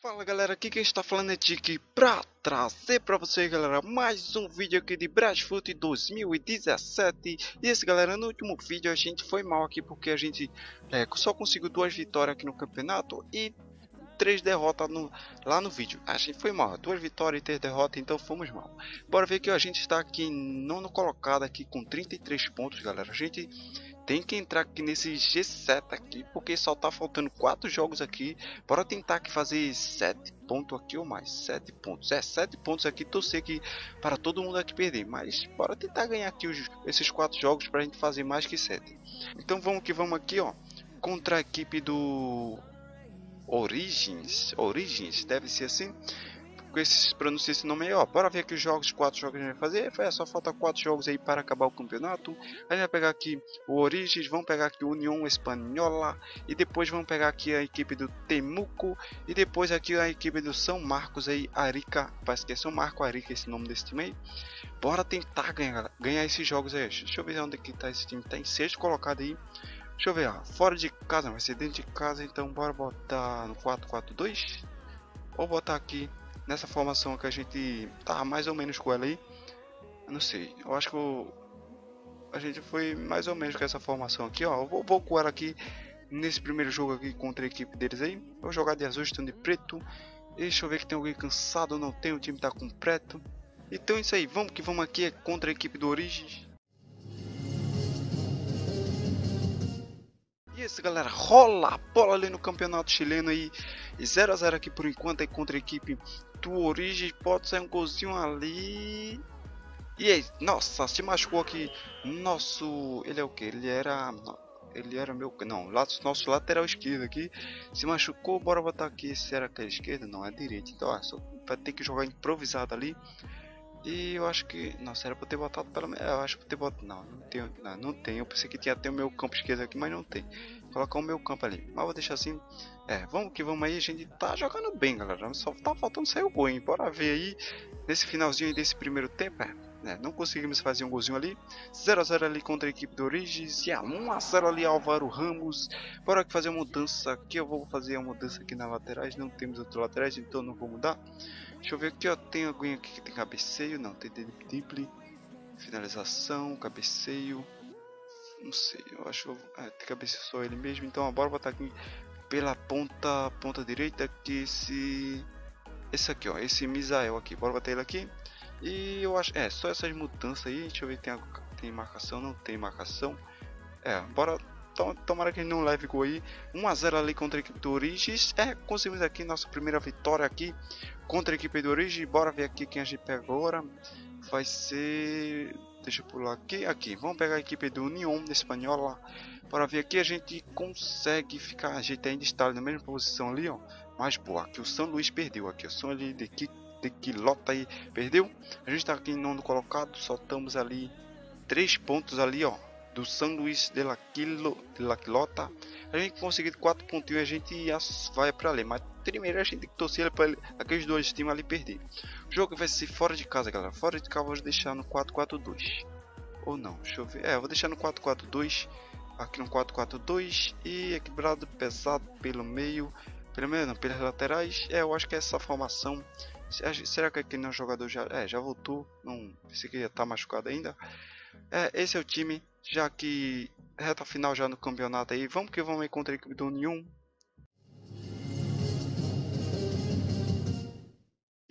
Fala galera, aqui quem está falando é Tiki pra trazer pra vocês galera mais um vídeo aqui de Brasfoot 2017 E esse galera, no último vídeo a gente foi mal aqui porque a gente é, só conseguiu duas vitórias aqui no campeonato e três derrotas no, lá no vídeo A gente foi mal, duas vitórias e três derrotas, então fomos mal Bora ver que a gente está aqui nono colocado aqui com 33 pontos galera A gente tem que entrar aqui nesse G7 aqui, porque só tá faltando quatro jogos aqui. Bora tentar aqui fazer 7 pontos aqui ou mais, 7 pontos. É, 7 pontos aqui, torcer aqui para todo mundo aqui perder, mas bora tentar ganhar aqui os, esses quatro jogos para a gente fazer mais que 7. Então vamos que vamos aqui, ó, contra a equipe do Origins, Origins, deve ser assim com esses pronuncia esse nome aí, ó. Bora ver aqui os jogos, quatro jogos a gente vai fazer. É, só falta quatro jogos aí para acabar o campeonato. A gente vai pegar aqui o Origins, vamos pegar aqui o União Espanhola e depois vamos pegar aqui a equipe do Temuco e depois aqui a equipe do São Marcos aí, Arica. Parece que é São Marco Arica esse nome desse time aí. Bora tentar ganhar, ganhar esses jogos aí. Deixa eu ver onde é que tá esse time. Tá em sexto colocado aí. Deixa eu ver, ó. Fora de casa, vai ser dentro de casa, então bora botar no 4-4-2 ou botar aqui nessa formação que a gente tá mais ou menos com ela aí. Eu não sei, eu acho que eu, a gente foi mais ou menos com essa formação aqui, ó. Eu vou, vou com ela aqui nesse primeiro jogo aqui contra a equipe deles aí. Vou jogar de azul, estando de preto. Deixa eu ver que tem alguém cansado, não tem, o time tá completo. Então é isso aí, vamos que vamos aqui é contra a equipe do Origins. Isso galera, rola a bola ali no campeonato chileno aí. 0 a 0 aqui por enquanto aí contra a equipe do Origem Pode sair um golzinho ali. E aí, nossa, se machucou aqui. Nosso, ele é o que? Ele era ele era meu, não, nosso lateral esquerdo aqui. Se machucou, bora botar aqui, será que é esquerda? Não, é direita, então ó, só vai ter que jogar improvisado ali e eu acho que. Nossa, era pra ter botado pelo menos. Eu acho que ter botado. Não, não tem. Não, não tem. Eu pensei que tinha até o meu campo esquerdo aqui, mas não tem. Vou colocar o meu campo ali. Mas vou deixar assim. É, vamos que vamos aí. A gente tá jogando bem, galera. Só tá faltando sair o gol, hein? Bora ver aí. Nesse finalzinho desse primeiro tempo. É, né, não conseguimos fazer um golzinho ali. 0x0 ali contra a equipe do Origins. E 1x0 ali Álvaro Ramos. Bora que fazer uma mudança aqui. Eu vou fazer a mudança aqui na laterais. Não temos outro laterais, então não vou mudar. Deixa eu ver aqui, ó. Tem alguém aqui que tem cabeceio? Não, tem drible. Finalização, cabeceio. Não sei, eu acho que é, tem cabeceio só ele mesmo. Então, bora botar aqui pela ponta, ponta direita que esse esse aqui, ó, esse Misael aqui. Bora botar ele aqui. E eu acho, é, só essas mudanças aí. Deixa eu ver, tem tem marcação, não tem marcação. É, bora tomara que ele não leve gol aí. 1x0 ali contra a equipe do Origins. É, conseguimos aqui nossa primeira vitória aqui contra a equipe do Origins. Bora ver aqui quem a gente pega agora. Vai ser... Deixa eu pular aqui. Aqui, vamos pegar a equipe do União Espanhola. Bora ver aqui, a gente consegue ficar... A gente ainda está na mesma posição ali, ó. Mas, boa, aqui o São Luís perdeu aqui. O São ali de, de Quilota aí perdeu. A gente está aqui em nono colocado. Soltamos ali três pontos ali, ó do São Luís de la, Quilo, de la Quilota. A gente conseguiu 4 pontinhos a gente vai para ali. Mas primeiro a gente tem que torcer para aqueles dois times ali perder. O jogo vai ser fora de casa, galera. Fora de casa vou deixar no 4-4-2. Ou não, deixa eu ver. É, eu vou deixar no 4-4-2. Aqui no 4-4-2. E equilibrado pesado pelo meio. Pelo não, pelas laterais. É, eu acho que é essa formação. Será que aquele não jogador já, é, já voltou? Não, pensei que estar tá machucado ainda. É, esse é o time já que reta final já no campeonato aí, vamos que vamos contra a equipe do União.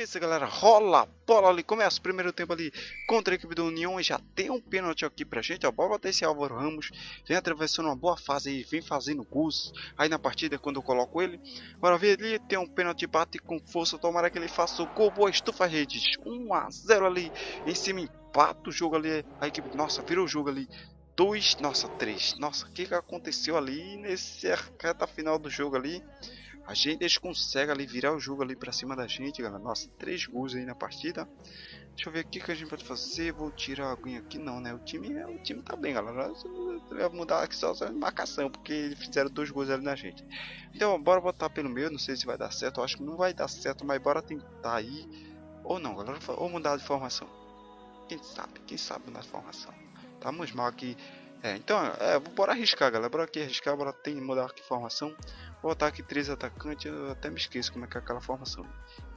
E isso galera, rola bola ali, começa o primeiro tempo ali contra a equipe do União. E já tem um pênalti aqui pra gente, a bola até esse Álvaro Ramos, vem atravessando uma boa fase aí, vem fazendo gols aí na partida quando eu coloco ele, ver ali, tem um pênalti, bate com força, tomara que ele faça o gol, boa estufa redes, 1 a 0 ali, em cima empata o jogo ali, a equipe, nossa, virou o jogo ali, dois, nossa, três. Nossa, o que, que aconteceu ali nesse reta final do jogo ali? A gente eles conseguem ali virar o jogo ali para cima da gente, galera. Nossa, três gols aí na partida. Deixa eu ver o que, que a gente pode fazer. Vou tirar alguém aqui, não, né? O time, o time tá bem, galera. Vai mudar aqui só a marcação, porque fizeram dois gols ali na gente. Então, bora botar pelo meio. Não sei se vai dar certo. Eu acho que não vai dar certo, mas bora tentar aí. Ou não, galera. Ou mudar de formação. Quem sabe? Quem sabe na formação? Estamos mal aqui. É, então, é, bora arriscar, galera. Bora aqui arriscar, bora tem mudar aqui formação. Botar aqui três atacantes, eu até me esqueço como é que é aquela formação.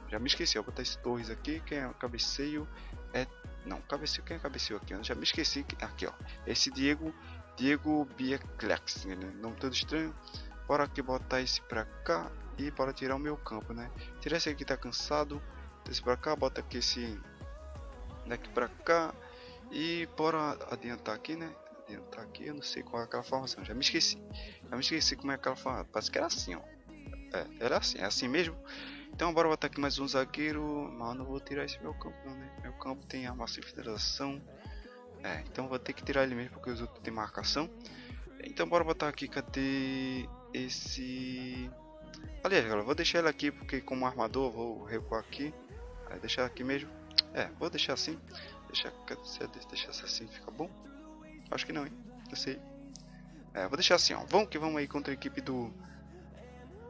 Já me esqueci, vou botar esse Torres aqui, quem é o cabeceio é... Não, cabeceio, quem é cabeceio aqui? Eu já me esqueci, aqui ó, esse Diego, Diego Biaclex, né? nome todo estranho. Bora aqui botar esse pra cá e bora tirar o meu campo, né? Tirar esse aqui tá cansado, esse pra cá, bota aqui esse daqui pra cá e bora adiantar aqui, né? Adiantar aqui, eu não sei qual é aquela formação, já me esqueci. Já me esqueci como é aquela formação, parece que era assim, ó. É, era assim, é assim mesmo. Então bora botar aqui mais um zagueiro. Mas não vou tirar esse meu campo né? Meu campo tem armação e federação. É, então vou ter que tirar ele mesmo porque os outros tem marcação. Então bora botar aqui, cadê esse... Aliás, galera, vou deixar ele aqui porque como armador vou recuar aqui. Vai deixar aqui mesmo. É, vou deixar assim. Deixar, deixar assim, fica bom? Acho que não, hein? Não sei. É, vou deixar assim, ó. Vamos que vamos aí contra a equipe do...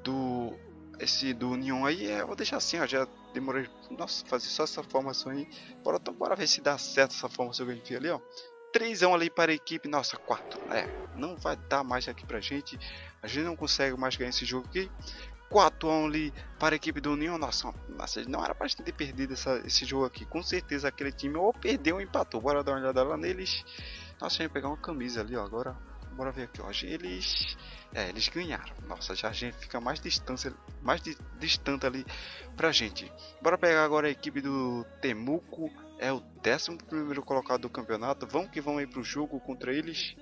Do esse do Neon aí, é, eu vou deixar assim, ó, já demorei, nossa, fazer só essa formação aí. Bora, então, bora ver se dá certo essa formação que a gente ali, ó. 3 ali para a equipe, nossa, 4, é, não vai dar mais aqui pra gente. A gente não consegue mais ganhar esse jogo aqui. 4 ali para a equipe do Neon, nossa, nossa não era gente ter perdido essa, esse jogo aqui. Com certeza aquele time ou perdeu ou empatou. Bora dar uma olhada lá neles. Nossa, a gente pegar uma camisa ali, ó, agora bora ver aqui, ó. Eles. É, eles ganharam. Nossa, já a gente fica mais distância, mais di distante ali pra gente. Bora pegar agora a equipe do Temuco. É o 11 primeiro colocado do campeonato. Vamos que vamos aí pro jogo contra eles.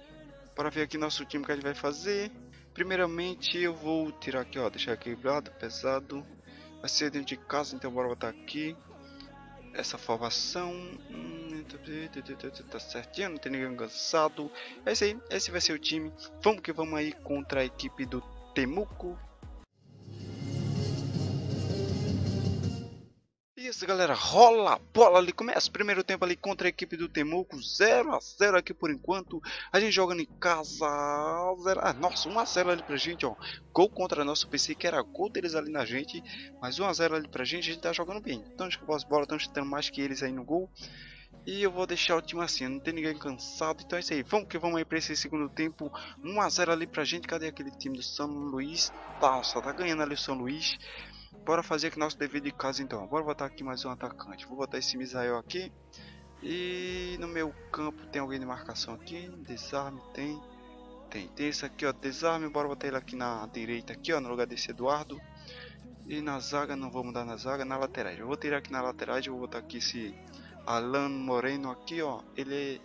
Para ver aqui nosso time que a gente vai fazer. Primeiramente eu vou tirar aqui, ó, deixar equilibrado, pesado. Vai ser dentro de casa, então bora botar aqui essa formação. Hum, tá certinho, não tem ninguém cansado. É isso aí, esse vai ser o time. Vamos que vamos aí contra a equipe do Temuco isso, galera. Rola a bola ali. Começa o primeiro tempo ali contra a equipe do Temuco. 0 a 0 aqui por enquanto. A gente jogando em casa. 0 ah, nossa, 1 a 0 ali pra gente, ó. Gol contra nosso PC, que era gol deles ali na gente. Mas 1 a 0 ali pra gente. A gente tá jogando bem. Então, acho que as bolas estão chutando mais que eles aí no gol. E eu vou deixar o time assim, não tem ninguém cansado. Então é isso aí, vamos que vamos aí pra esse segundo tempo. 1x0 ali pra gente. Cadê aquele time do São Luís? Só tá ganhando ali o São Luís. Bora fazer aqui nosso dever de casa então. Bora botar aqui mais um atacante. Vou botar esse Misael aqui. E no meu campo tem alguém de marcação aqui. Desarme tem. Tem. Tem esse aqui, ó. Desarme. Bora botar ele aqui na direita aqui, ó. No lugar desse Eduardo. E na zaga, não vou mudar na zaga, na lateral. Eu vou tirar aqui na lateral, eu vou botar aqui esse Alan Moreno aqui, ó. Ele é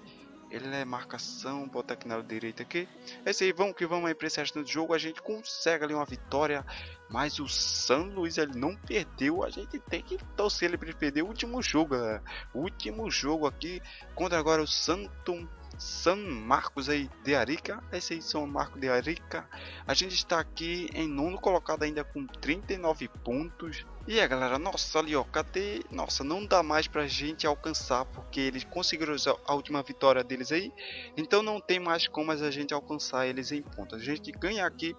ele é marcação, bota aqui na direita aqui. É isso aí, vamos que vamos aí para esse resto do jogo. A gente consegue ali uma vitória. Mas o San Luís ele não perdeu. A gente tem que torcer ele para ele perder o último jogo, galera. O último jogo aqui contra agora o Santo San Marcos aí de Arica. Esse aí São Marcos de Arica. A gente está aqui em nono colocado ainda com 39 pontos. E é galera, nossa ali ó, cadê? Nossa, não dá mais pra gente alcançar porque eles conseguiram a última vitória deles aí. Então não tem mais como a gente alcançar eles em pontos. A gente ganha aqui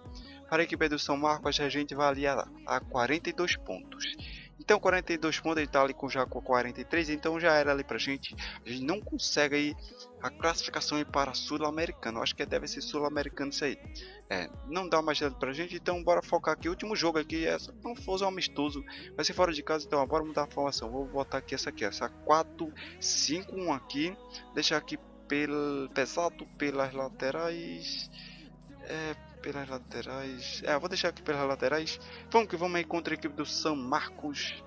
para a equipe do São Marcos, a gente vai ali a, a 42 pontos. Então 42 pontos, ele está ali com, já com 43, então já era ali pra gente. A gente não consegue aí a classificação para sul-americano. Acho que deve ser sul-americano isso aí. É, não dá mais pra gente, então bora focar aqui. O último jogo aqui é só um fosse um amistoso. Vai ser fora de casa, então bora mudar a formação. Vou botar aqui essa aqui, essa 4-5-1 aqui. Deixar aqui pelo pesado pelas laterais. É, pelas laterais. É, vou deixar aqui pelas laterais. Vamos que vamos aí contra a equipe do São Marcos.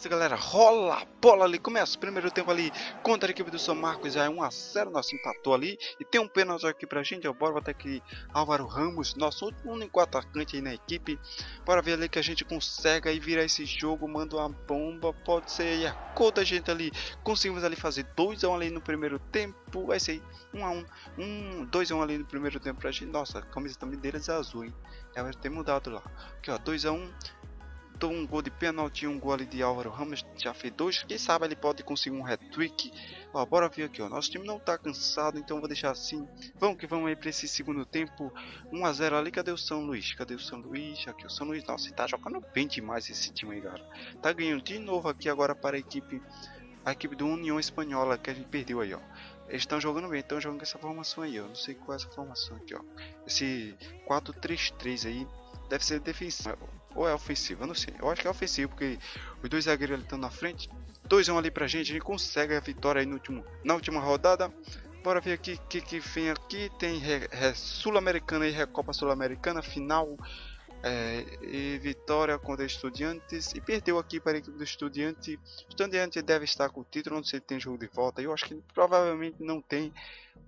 Isso, galera. Rola a bola ali. Começa o primeiro tempo ali contra a equipe do São Marcos. Já é 1x0. Nosso empatou ali. E tem um pênalti aqui pra gente. Ó. Bora botar aqui Álvaro Ramos. Nosso único atacante aí na equipe. Bora ver ali que a gente consegue aí virar esse jogo. Manda uma bomba. Pode ser aí a cor da gente ali. Conseguimos ali fazer 2x1 ali no primeiro tempo. Vai ser 1x1. 1, 2x1 ali no primeiro tempo pra gente. Nossa, a camisa também deles é azul, hein? É, vai ter mudado lá. Aqui, ó. 2x1 um gol de pênalti um gol ali de Álvaro Ramos, já fez dois. Quem sabe ele pode conseguir um hat-trick. Ó, bora ver aqui, ó. Nosso time não tá cansado, então vou deixar assim. Vamos que vamos aí para esse segundo tempo. 1 a 0 ali. Cadê o São Luís? Cadê o São Luís? Aqui o São Luís. Nossa, tá jogando bem demais esse time aí, cara. Tá ganhando de novo aqui agora para a equipe a equipe do União Espanhola que a gente perdeu aí, ó. Eles estão jogando bem, estão jogando com essa formação aí, ó. Não sei qual é essa formação aqui, ó. Esse 4-3-3 aí deve ser defensivo ou é ofensivo, eu não sei. Eu acho que é ofensivo porque os dois zagueiros estão na frente. 2-1 ali pra gente, a gente consegue a vitória aí no último, na última rodada. Bora ver aqui o que, que vem aqui. Tem Sul-Americana e Recopa Sul-Americana final. É, e vitória contra Estudiantes e perdeu aqui para a equipe do Estudiante. Estudiante deve estar com o título, não sei se tem jogo de volta. Eu acho que provavelmente não tem.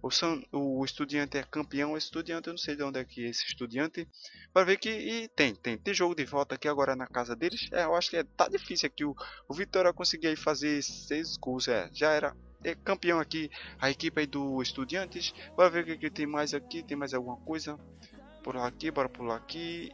O, San, o Estudiante é campeão, o Estudiante eu não sei de onde é que é esse Estudiante. Para ver que e tem, tem, tem jogo de volta aqui agora na casa deles. É, eu acho que é, tá difícil aqui o, o Vitória conseguir fazer seis gols. É, já era é campeão aqui a equipe aí do Estudiantes. Bora ver o que, que tem mais aqui. Tem mais alguma coisa? Por aqui, bora pular aqui.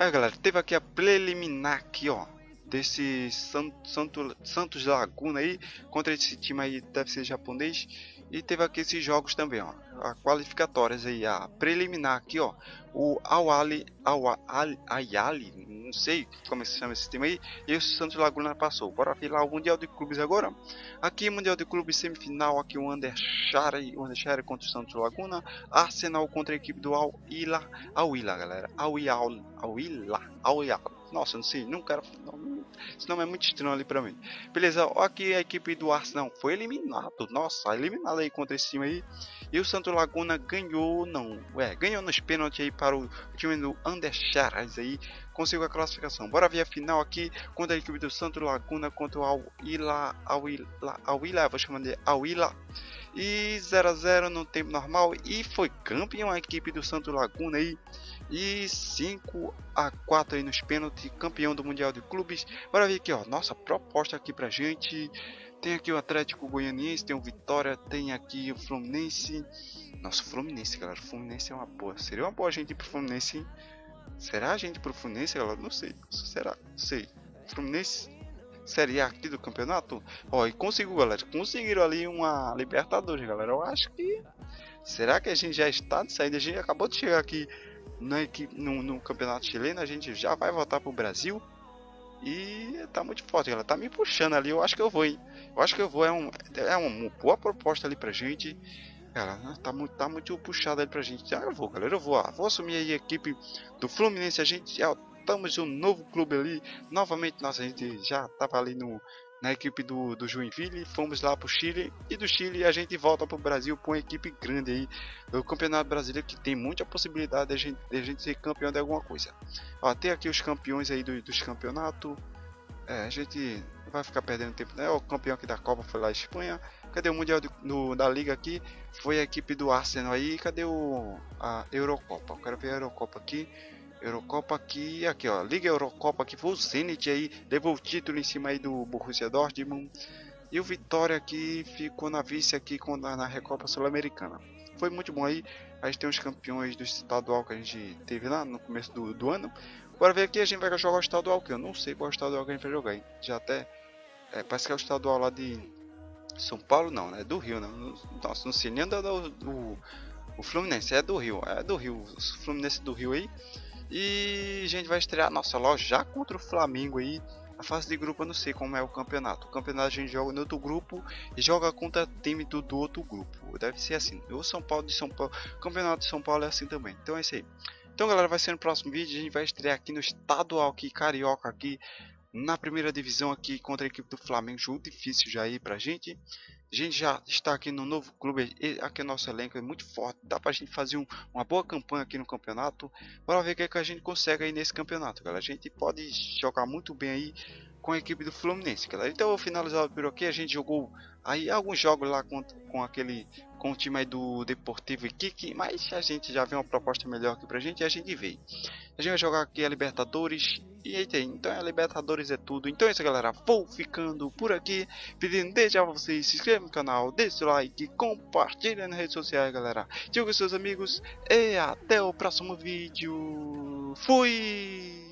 É, galera, teve aqui a preliminar aqui, ó. Desse Santo, Santos Laguna aí. Contra esse time aí, deve ser japonês. E teve aqui esses jogos também, ó. A qualificatórias aí, a preliminar aqui, ó. O Awali, Awali, Ayali, não sei como se chama esse time aí. E o Santos Laguna passou. Bora lá o Mundial de Clubes agora. Aqui, Mundial de Clubes semifinal. Aqui o Undershare, o Undershare contra o Santos Laguna. Arsenal contra a equipe do Al-Ila. Al-Ila, galera. Al-Ila. Al-Ila. Al-Ila. Nossa, não sei, não quero. Não, esse nome é muito estranho ali pra mim. Beleza, aqui a equipe do Arsenal foi eliminado. Nossa, eliminado aí contra esse time aí. E o Santo Laguna ganhou, não, é, ganhou nos pênaltis aí para o time do Undersharas aí. Conseguiu a classificação. Bora ver a final aqui contra a equipe do Santo Laguna contra o Awila, Awila, Awila, vou chamar de Awila. E 0 a 0 no tempo normal e foi campeão a equipe do Santo Laguna aí. E 5 a 4 aí nos pênaltis, campeão do Mundial de Clubes. Bora ver aqui, ó, nossa proposta aqui pra gente. Tem aqui o Atlético Goianiense, tem o Vitória, tem aqui o Fluminense. Nossa, Fluminense, galera. Fluminense é uma boa. Seria uma boa gente pro Fluminense, hein? Será a gente pro Fluminense, galera? Não sei. Será? Não sei. Fluminense Série A aqui do campeonato. Ó, e conseguiu, galera. Conseguiram ali uma Libertadores, galera. Eu acho que. Será que a gente já está de saída? A gente acabou de chegar aqui na equipe, no, no campeonato chileno. A gente já vai voltar pro Brasil. E tá muito forte, galera. Tá me puxando ali. Eu acho que eu vou, hein? Eu acho que eu vou. É, um, é uma boa proposta ali pra gente. Cara, tá muito, tá muito puxado ali pra gente. Ah, eu vou, galera. Eu vou. Ah, vou assumir aí a equipe do Fluminense. A gente já estamos em um novo clube ali. Novamente, nossa, a gente já estava ali no, na equipe do, do Joinville, fomos lá para o Chile e do Chile a gente volta para o Brasil com uma equipe grande aí do Campeonato Brasileiro que tem muita possibilidade de a gente, de a gente ser campeão de alguma coisa. Ó, tem aqui os campeões aí do, dos campeonatos. É, a gente vai ficar perdendo tempo, né? O campeão aqui da Copa foi lá a Espanha. Cadê o Mundial no, da Liga aqui? Foi a equipe do Arsenal aí. Cadê o a Eurocopa? Eu quero ver a Eurocopa aqui. Eurocopa aqui, aqui ó, Liga Eurocopa aqui foi o Zenit aí, levou o título em cima aí do Borussia Dortmund. E o Vitória aqui ficou na vice aqui na, na Recopa Sul-Americana. Foi muito bom aí. A gente tem os campeões do estadual que a gente teve lá no começo do, do ano. Bora ver aqui, a gente vai jogar o estadual que eu não sei qual é estadual que a gente vai jogar, hein? Já até é, parece que é o estadual lá de São Paulo não, né? Do Rio, né? Nossa, não sei nem do, do o Fluminense é do Rio, é do Rio, o Fluminense do Rio aí. E a gente vai estrear nossa loja já contra o Flamengo aí. A fase de grupo eu não sei como é o campeonato. O campeonato a gente joga no outro grupo e joga contra time do, do outro grupo. Deve ser assim. O São Paulo de São Paulo. O campeonato de São Paulo é assim também. Então é isso aí. Então galera, vai ser no próximo vídeo. A gente vai estrear aqui no estadual aqui, carioca aqui. Na primeira divisão aqui contra a equipe do Flamengo. Jogo difícil já aí pra gente. A gente já está aqui no novo clube, aqui nosso elenco é muito forte, dá pra gente fazer um, uma boa campanha aqui no campeonato. Bora ver o que, é que a gente consegue aí nesse campeonato, galera. A gente pode jogar muito bem aí com a equipe do Fluminense, galera. Então eu vou finalizar por aqui, a gente jogou aí alguns jogos lá com, com aquele com o time aí do Deportivo Iquique, mas a gente já vê uma proposta melhor aqui pra gente e a gente veio. A gente vai jogar aqui a Libertadores e aí tem, então a Libertadores é tudo. Então é isso galera, vou ficando por aqui, pedindo desde já vocês se inscrevam no canal, deixe o like, compartilhem nas redes sociais galera, diga com seus amigos e até o próximo vídeo. Fui!